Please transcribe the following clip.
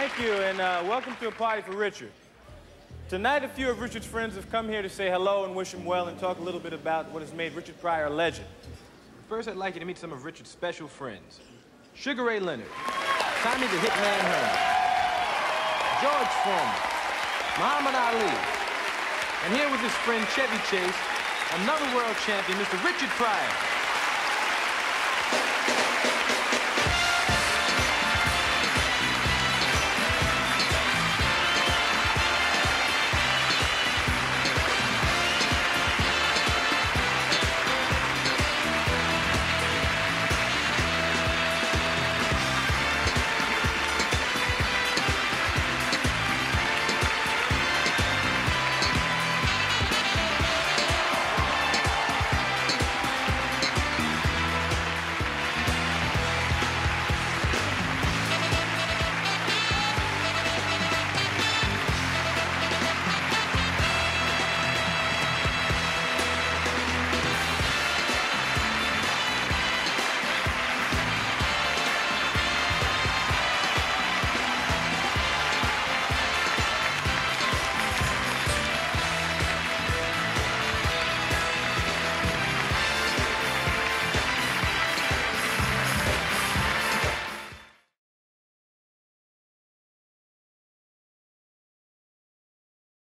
Thank you, and uh, welcome to a party for Richard. Tonight, a few of Richard's friends have come here to say hello and wish him well and talk a little bit about what has made Richard Pryor a legend. First, I'd like you to meet some of Richard's special friends. Sugar Ray Leonard, Tommy the Hitman Hearns, George Foreman, Muhammad Ali, and here with his friend Chevy Chase, another world champion, Mr. Richard Pryor.